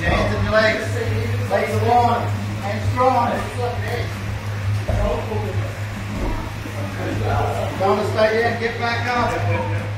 Hands and your legs. Long strong. Don't stay. Get back up.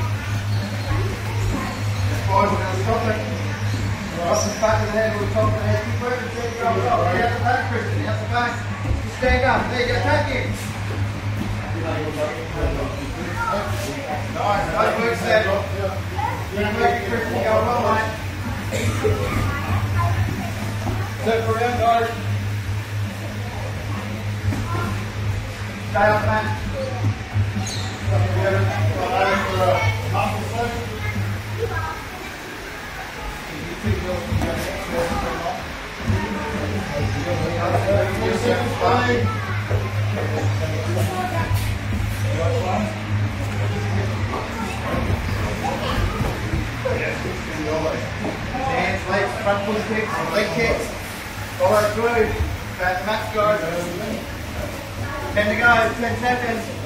The back the head, top head. Keep working, take your arms out the back, Christian, out the back. Just stand up. There you go, thank you. Nice, nice work, Seth. You're making Christian go well, mate. Step around, guard. Stay up, man. Hands, legs, front foot kicks, leg kicks. Follow through. That's max guard. Ten to go, ten seconds.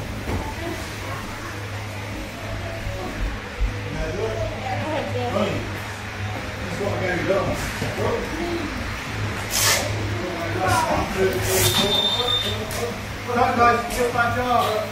Tá, nós.